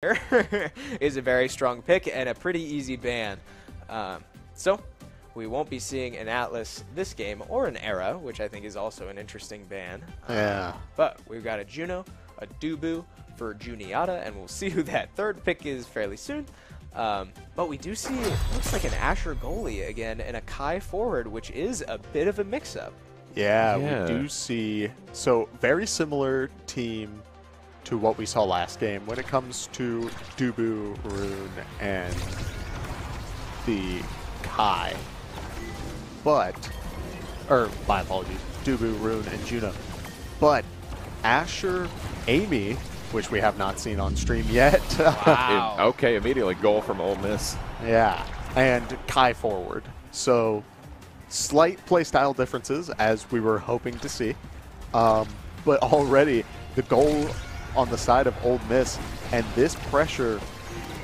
is a very strong pick and a pretty easy ban. Um, so we won't be seeing an Atlas this game or an Era, which I think is also an interesting ban. Um, Yeah. but we've got a Juno, a Dubu for Juniata, and we'll see who that third pick is fairly soon. Um, but we do see, it looks like an Asher goalie again and a Kai forward, which is a bit of a mix-up. Yeah, Yeah. we do see. So, very similar team to what we saw last game when it comes to Dubu, Rune, and the Kai. But, or my apologies, Dubu, Rune, and Juno. But Asher, Amy, which we have not seen on stream yet. Wow. Okay, immediately goal from Ole Miss. Yeah, and Kai forward. So slight playstyle differences as we were hoping to see. Um, but already the goal on the side of Ole Miss and this pressure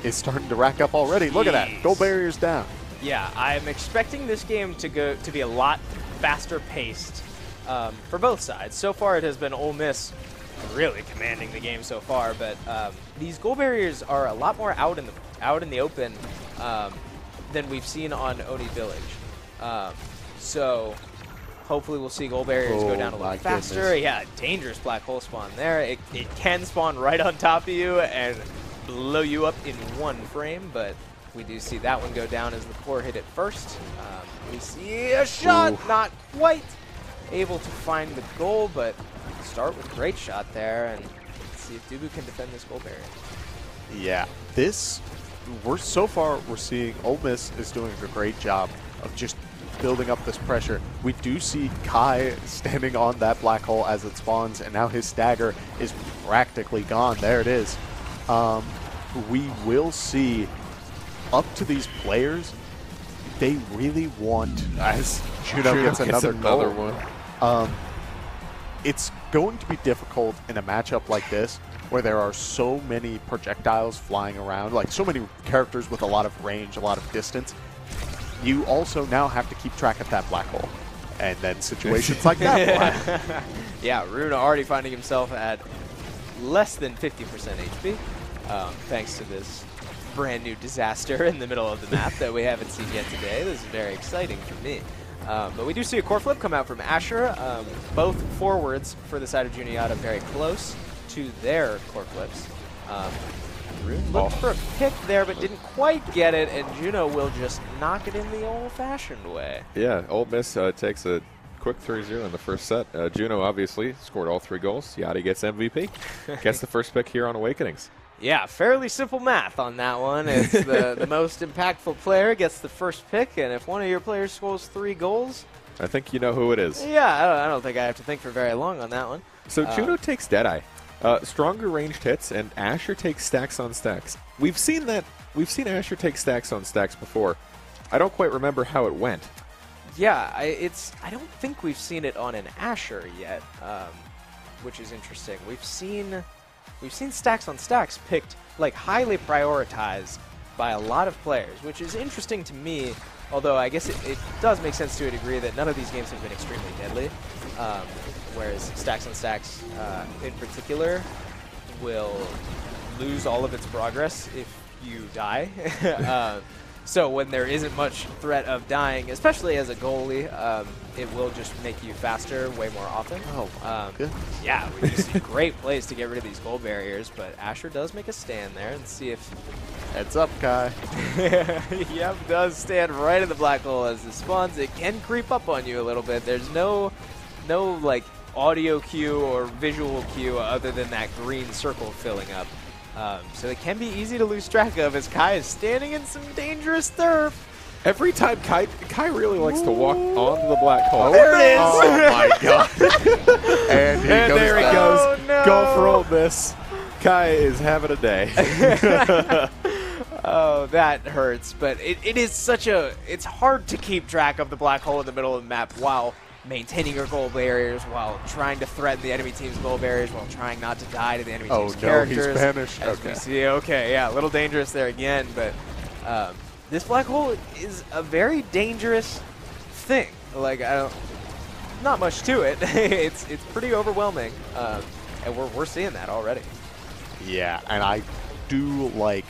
is starting to rack up already. Look at that. Jeez. Goal barriers down. Yeah, I'm expecting this game to go to be a lot faster paced um, for both sides. So far, it has been Ole Miss really commanding the game so far, but um, these goal barriers are a lot more out in the out in the open um, than we've seen on Oni Village. Um, so hopefully, we'll see goal barriers go Oh down a little faster. goodness. Yeah, dangerous black hole spawn there. It, it can spawn right on top of you and blow you up in one frame, but we do see that one go down as the core hit it first. Um, we see a shot, Oof. not quite able to find the goal, but start with a great shot there and see if Dubu can defend this goal barrier. Yeah, this we're so far we're seeing Ole Miss is doing a great job of just building up this pressure. We do see Kai standing on that black hole as it spawns, and now his stagger is practically gone. There it is. Um, we will see up to these players. They really want as Juno, gets another, another one. Um, it's going to be difficult in a matchup like this where there are so many projectiles flying around, like so many characters with a lot of range, a lot of distance. You also now have to keep track of that black hole. And then situations like that yeah, Rune already finding himself at less than 50% HP, um, thanks to this brand new disaster in the middle of the map that we haven't seen yet today. This is very exciting for me. Um, but we do see a core flip come out from Asher. Um, both forwards for the side of Juniata very close to their core flips. Um, Rune looked Oh. for a pick there, but didn't quite get it, and Juno will just knock it in the old-fashioned way. Yeah, Ole Miss uh, takes a quick 3-0 in the first set. Uh, Juno obviously scored all three goals. Yadi gets MVP. gets the first pick here on Awakenings. Yeah, fairly simple math on that one. It's the, the most impactful player gets the first pick, and if one of your players scores three goals, I think you know who it is. yeah, I don't, I don't think I have to think for very long on that one. So Uh, Juno takes Deadeye. Uh, stronger ranged hits, and Asher takes stacks on stacks. We've seen that. We've seen Asher take stacks on stacks before. I don't quite remember how it went. Yeah, I, it's. I don't think we've seen it on an Asher yet, um, which is interesting. We've seen, we've seen stacks on stacks picked like highly prioritized by a lot of players, which is interesting to me. Although I guess it, it does make sense to a degree that none of these games have been extremely deadly, um, whereas stacks on stacks, uh, in particular, will lose all of its progress if you die. um, so when there isn't much threat of dying, especially as a goalie, um, it will just make you faster way more often. Oh, um, yeah, we just see great plays to get rid of these goal barriers, but Asher does make a stand there and see if Heads up, Kai. yep, does stand right in the black hole as it spawns. It can creep up on you a little bit. There's no, no like audio cue or visual cue other than that green circle filling up. Um, so it can be easy to lose track of as Kai is standing in some dangerous turf. Every time Kai, Kai really likes to walk onto the black hole. There it is. Oh my god. and he And goes there he goes. Oh, no. Go for Ole Miss. Kai is having a day. Oh, that hurts. But it, it is such a. It's hard to keep track of the black hole in the middle of the map while maintaining your goal barriers, while trying to threaten the enemy team's goal barriers, while trying not to die to the enemy Oh, team's no, he's characters. banished. As Okay. we see, okay, yeah, a little dangerous there again, but um, this black hole is a very dangerous thing. Like, I don't. Not much to it. it's it's pretty overwhelming, um, and we're we're seeing that already. Yeah, and I do like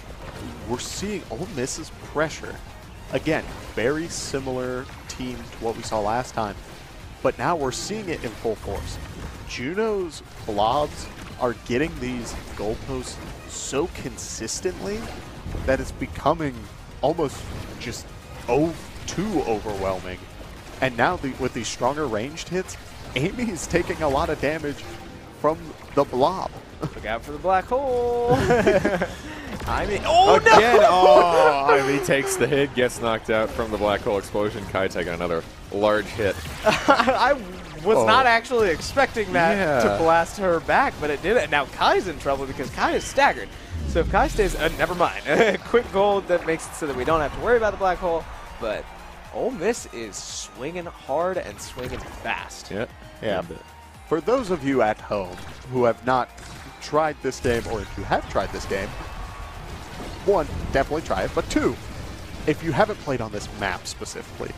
we're seeing Ole Miss's pressure. Again, very similar team to what we saw last time, but now we're seeing it in full force. Juno's blobs are getting these goalposts so consistently that it's becoming almost just oh, too overwhelming. And now the, with these stronger ranged hits, Amy is taking a lot of damage from the blob. Look out for the black hole. I mean, oh Again, no! oh, Ai.Mi takes the hit, gets knocked out from the black hole explosion. Kai taking another large hit. I was Oh. not actually expecting that Yeah. to blast her back, but it did. And now Kai's in trouble because Kai is staggered. So if Kai stays, uh, never mind. Quick gold that makes it so that we don't have to worry about the black hole. But Ole Miss is swinging hard and swinging fast. Yeah. Yeah. And, For those of you at home who have not tried this game, or if you have tried this game, one, definitely try it, but two, if you haven't played on this map specifically,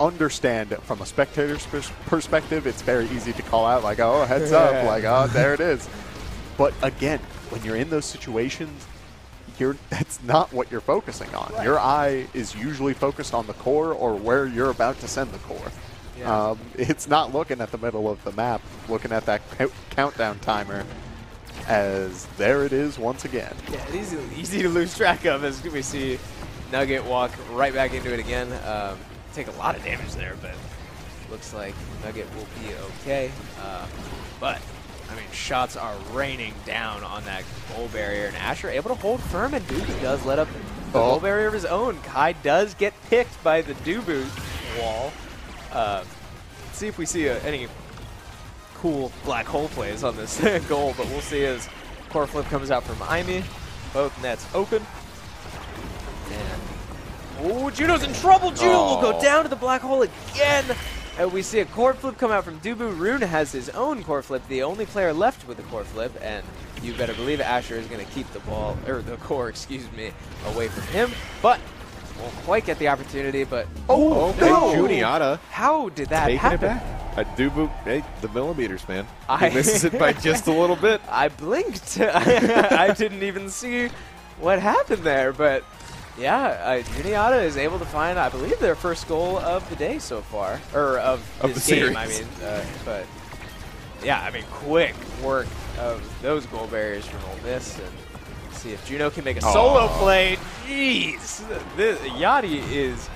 understand from a spectator's pers- perspective, it's very easy to call out, like, oh, heads up, like, oh, there it is. But again, when you're in those situations, you're that's not what you're focusing on. Your eye is usually focused on the core or where you're about to send the core. Yeah. Um, it's not looking at the middle of the map, looking at that countdown timer. As there it is once again. Yeah, it is easy to lose track of as we see Nugget walk right back into it again. Um, take a lot of damage there, but looks like Nugget will be okay. Uh, but, I mean, shots are raining down on that goal barrier, and Asher able to hold firm, and Dubu does let up the Oh. goal barrier of his own. Kai does get picked by the Dubu wall. Uh, see if we see uh, any cool black hole plays on this goal, but we'll see as core flip comes out from Ai.Mi. Both nets open. And oh, Juno's in trouble. Juno will go Oh. down to the black hole again. And we see a core flip come out from Dubu. Rune has his own core flip, the only player left with a core flip, and you better believe Asher is going to keep the ball, or the core, excuse me, away from him. But won't quite get the opportunity, but Oh, Okay, no! Juniata How did that taking happen? it back. A Dubu, hey, the millimeters, man. I- he misses it by just a little bit. I blinked. I didn't even see what happened there, but yeah, uh, Juniata is able to find, I believe, their first goal of the day so far, or of, Of this the game. I mean, uh, but yeah, I mean, quick work of those goal barriers from Ole Miss, and see if Juno can make a solo Aw. play. Jeez, this, Yadi is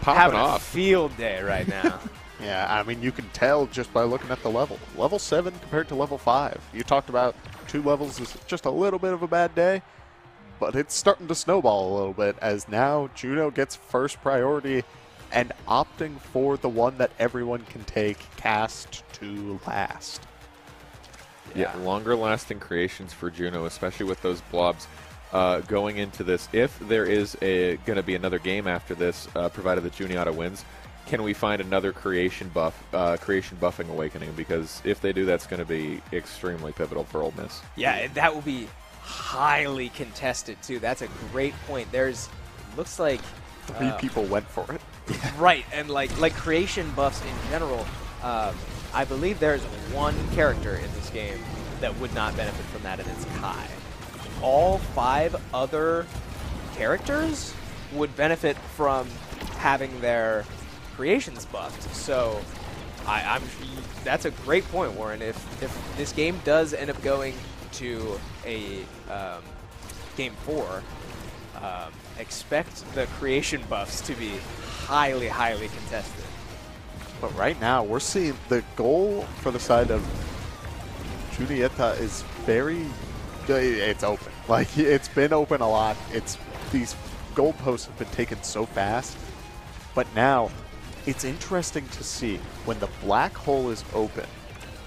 Popping having a field day right now. Yeah, I mean, you can tell just by looking at the level. Level 7 compared to level 5. You talked about two levels is just a little bit of a bad day, but it's starting to snowball a little bit as now Juno gets first priority and opting for the one that everyone can take cast to last. Yeah, longer lasting creations for Juno, especially with those blobs uh, going into this. If there is a going to be another game after this, uh, provided that Juniata wins, can we find another creation buff, uh, creation buffing awakening? Because if they do, that's going to be extremely pivotal for Ole Miss. Yeah, that will be highly contested too. That's a great point. There's looks like Three uh, people went for it. right, and like like creation buffs in general. Um, I believe there's one character in this game that would not benefit from that, and it's Kai. All five other characters would benefit from having their creations buffed. So, I, I'm that's a great point, Warren. If if this game does end up going to a um, game four, um, expect the creation buffs to be highly, highly contested. But right now, we're seeing the goal for the side of Juniata is very. It's open. Like it's been open a lot. It's these goalposts have been taken so fast. But now, it's interesting to see when the black hole is open.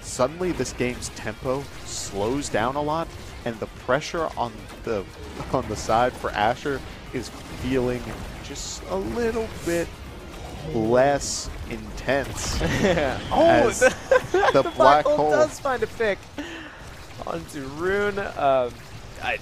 Suddenly, this game's tempo slows down a lot, and the pressure on the on the side for Asher is feeling just a little bit less intense. oh, the, the black, hole, hole- does find a pick onto Rune. Um, I,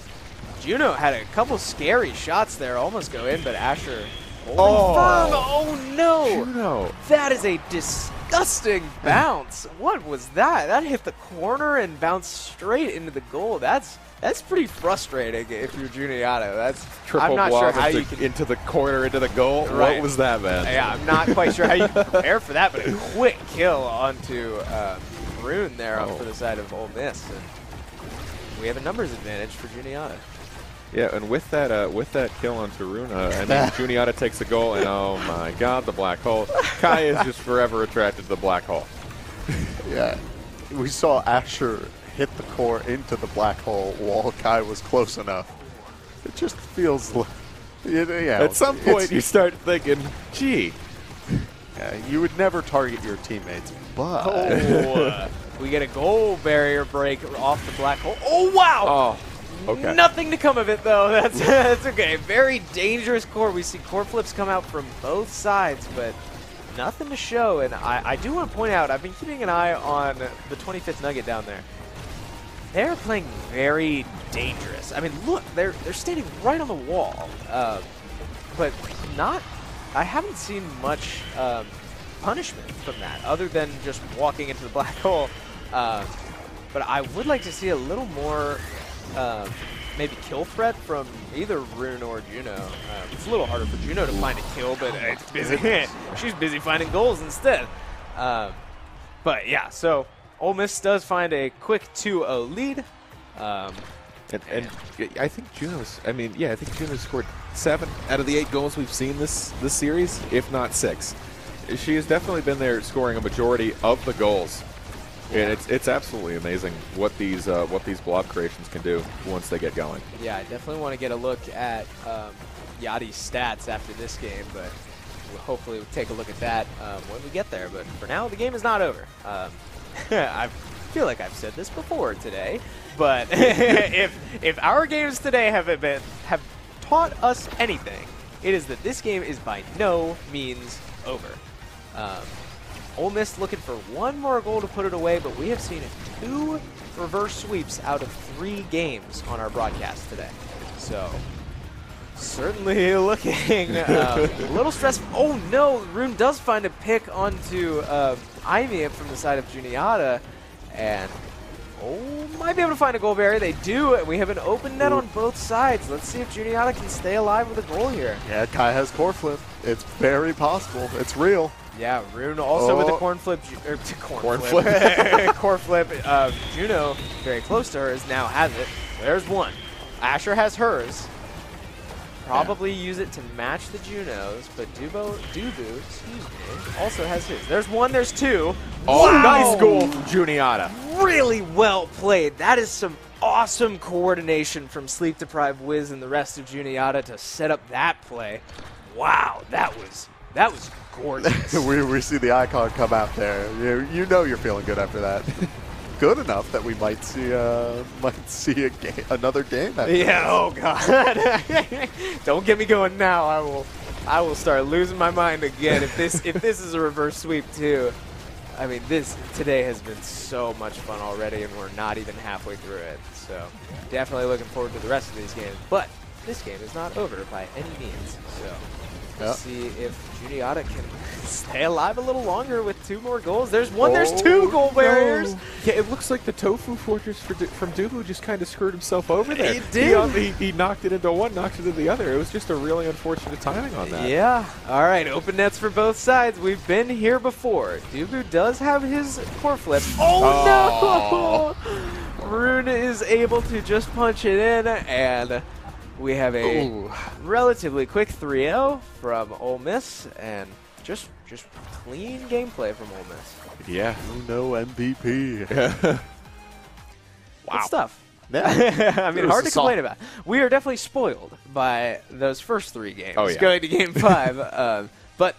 Juno had a couple scary shots there, almost go in, but Asher Oh. firm. Oh no! Juno. That is a disgusting bounce. What was that? That hit the corner and bounced straight into the goal. That's that's pretty frustrating if you're Juniata. That's Triple I'm not sure how into, you can. into the corner, into the goal. Right. What was that, man? Yeah, I'm not quite sure how you prepare for that, but a quick kill onto um, Rune there Oh. for the side of Ole Miss. And we have a numbers advantage for Juniata. Yeah, and with that, uh, with that kill on Taruna, and then Juniata takes the goal, and oh my God, the black hole. Kai is just forever attracted to the black hole. Yeah. We saw Asher hit the core into the black hole while Kai was close enough. It just feels like. You know, yeah, At some point, you start thinking, "Gee, yeah, you would never target your teammates, but Oh, we get a goal barrier break off the black hole. Oh, wow! oh, okay." Nothing to come of it, though. That's, that's okay. Very dangerous core. We see core flips come out from both sides, but nothing to show. And I, I do want to point out, I've been keeping an eye on the 25th Nugget down there. They're playing very dangerous. I mean, look, they're they're standing right on the wall, um, but not. I haven't seen much um, punishment from that, other than just walking into the black hole. Um, but I would like to see a little more, um, maybe kill threat from either Rune or Juno. Um, it's a little harder for Juno to find a kill, but it's busy. She's busy finding goals instead. Um, but yeah, so Ole Miss does find a quick 2-0 lead. Um, And, and I think Juno's. I mean, yeah, I think Juno's scored seven out of the eight goals we've seen this this series, if not six. She has definitely been there, scoring a majority of the goals. And it's it's absolutely amazing what these uh, what these blob creations can do once they get going. yeah, I definitely want to get a look at um, stats after this game, but we'll hopefully we'll take a look at that um, when we get there. But for now, the game is not over. Um, I feel like I've said this before today, but if if our games today have been have taught us anything, it is that this game is by no means over. Um, Ole Miss looking for one more goal to put it away, but we have seen two reverse sweeps out of three games on our broadcast today. So certainly looking um, a little stressful. Oh no, Rune does find a pick onto uh, Ai.Mi from the side of Juniata, and oh might be able to find a goal barrier. They do. and We have an open net on both sides. Let's see if Juniata can stay alive with a goal here. yeah, Kai has core flip. It's very possible. It's real. Yeah, Rune also with the Oh. corn flip, er, corn, Corn flip, corn flip. Um, Juno very close to hers now has it. There's one. Asher has hers. Probably use it to match the Junos, but Dubo, Dubu, excuse me, also has his. There's one. There's two. Oh, Wow! nice goal from Juniata. Really well played. That is some awesome coordination from Sleep Deprived Wiz and the rest of Juniata to set up that play. Wow, that was that was gorgeous. we, we see the icon come out there. You, you know you're feeling good after that. good enough that we might see uh, might see a another game. After Yeah. this. Oh God. Don't get me going now. I will. I will start losing my mind again if this if this is a reverse sweep too. I mean, this today has been so much fun already, and we're not even halfway through it. So definitely looking forward to the rest of these games. But this game is not over by any means. So Yep. see if Juniata can stay alive a little longer with two more goals. There's one. there's oh, two goal barriers. no. Yeah, it looks like the tofu fortress for Du- from Dubu just kind of screwed himself over there. He, did. he, he knocked it into one, knocked it into the other. It was just a really unfortunate timing on that. Yeah. All right. Open nets for both sides. We've been here before. Dubu does have his core flip. Oh, no! Rune is able to just punch it in, and we have a Ooh. relatively quick 3-0 from Ole Miss, and just just clean gameplay from Ole Miss. Yeah. Uno MVP. wow. Good stuff. Yeah. I mean, hard a to complain about. We are definitely spoiled by those first three games. Oh, yeah. Going to game five. um, but